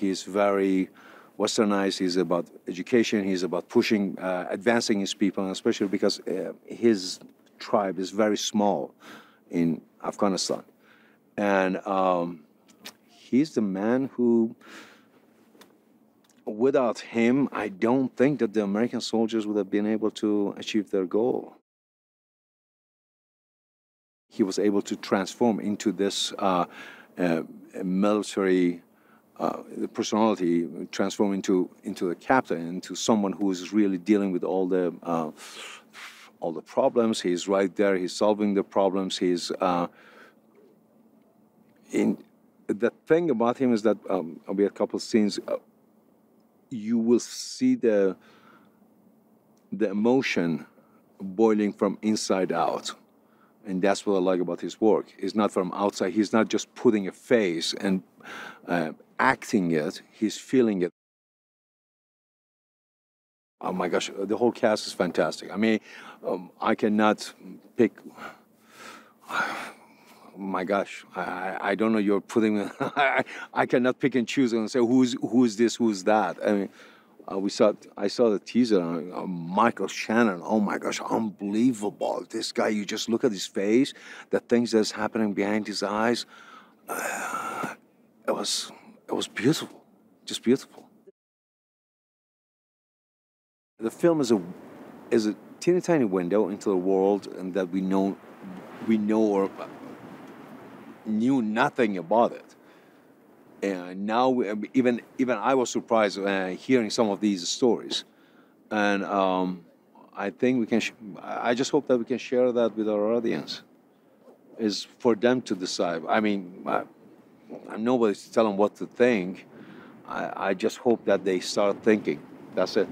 He's very westernized. He's about education. He's about pushing, uh, advancing his people, especially because uh, his tribe is very small in Afghanistan. And um, he's the man who, without him, I don't think that the American soldiers would have been able to achieve their goal. He was able to transform into this uh, uh, military uh, the personality, transform into into a captain, into someone who is really dealing with all the uh, all the problems. He's right there. He's solving the problems. He's uh, in the thing about him is that um, I'll be a couple of scenes. Uh, you will see the the emotion boiling from inside out, and that's what I like about his work. It's not from outside. He's not just putting a face and uh, acting it. He's feeling it. Oh my gosh, the whole cast is fantastic. I mean, um, I cannot pick my gosh, I, I don't know. You're putting. me. I, I cannot pick and choose and say who's who's this, who's that. I mean, uh, we saw. I saw the teaser. Uh, Michael Shannon. Oh my gosh, unbelievable! This guy. You just look at his face. The things that's happening behind his eyes. Uh, it was. It was beautiful. Just beautiful. The film is a is a teeny tiny window into the world and that we know we know or knew nothing about it. And now, even even I was surprised uh, hearing some of these stories, and um, I think we can. I just hope that we can share that with our audience. Is for them to decide. I mean, I, I'm nobody to them what to think. I, I just hope that they start thinking. That's it.